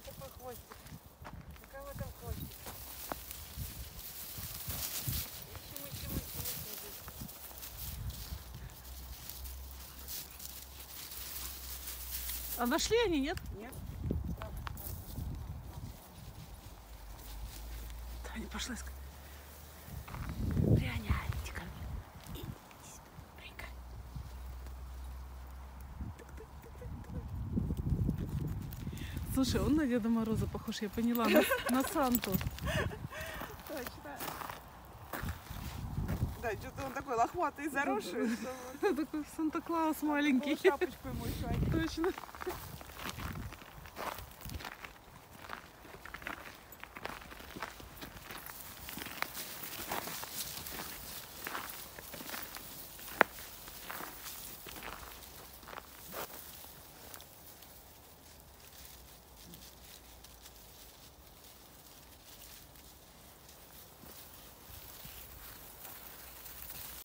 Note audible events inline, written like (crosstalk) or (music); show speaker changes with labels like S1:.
S1: там такой хвостик? У кого там хвостик? Ищем, ищем, ищем, ищем здесь.
S2: А нашли они, нет?
S1: Нет?
S2: Таня пошла искать. Слушай, он на Деда Мороза похож, я поняла, на, на Санту.
S1: Точно. Да, что-то он такой лохматый, заросший. что вот. (laughs)
S2: Такой Санта-Клаус маленький.
S1: Шапочку ему еще
S2: Точно.